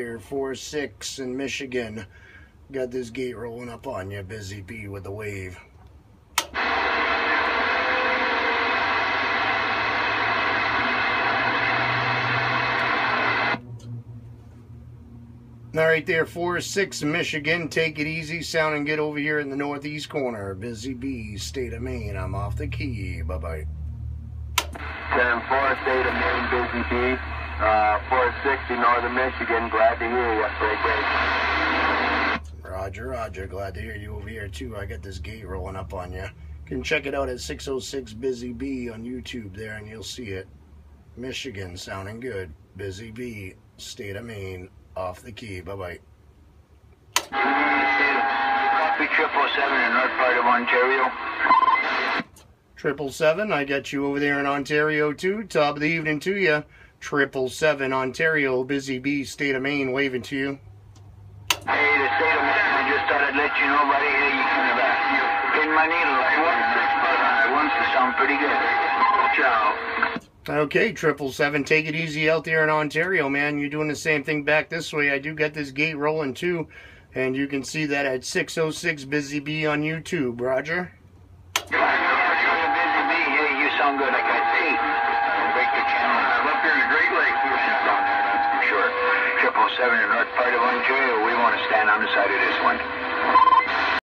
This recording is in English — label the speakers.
Speaker 1: here, 4-6 in Michigan. Got this gate rolling up on you, Busy Bee with the wave. All right, there, 4-6 Michigan. Take it easy, sound and get over here in the northeast corner. Busy Bee, state of Maine. I'm off the key. Bye-bye.
Speaker 2: 10-4, state of Maine, Busy Bee. Uh, 460 Northern Michigan. Glad to hear you. Great, great.
Speaker 1: Roger, Roger. Glad to hear you over here, too. I got this gate rolling up on you. You can check it out at 606 Busy Bee on YouTube there, and you'll see it. Michigan, sounding good. Busy Bee, state of Maine, off the key. Bye-bye.
Speaker 2: Copy 777 in north part of Ontario.
Speaker 1: Triple seven, I got you over there in Ontario too. Top of the evening to you. Triple seven, Ontario, Busy Bee, State of Maine, waving to you.
Speaker 2: Hey, the state of Maine, I just thought I'd let you know, buddy. Hey, you uh, pin my needle. I want six, but I want to sound pretty good. Ciao.
Speaker 1: Okay, triple seven, take it easy out there in Ontario, man. You're doing the same thing back this way. I do get this gate rolling too, and you can see that at 606 Busy Bee on YouTube. Roger.
Speaker 2: Busy Bee, hey, you sound good. I got eight. Break the 777 in North Part of 1J, or we want to stand on the side of this one.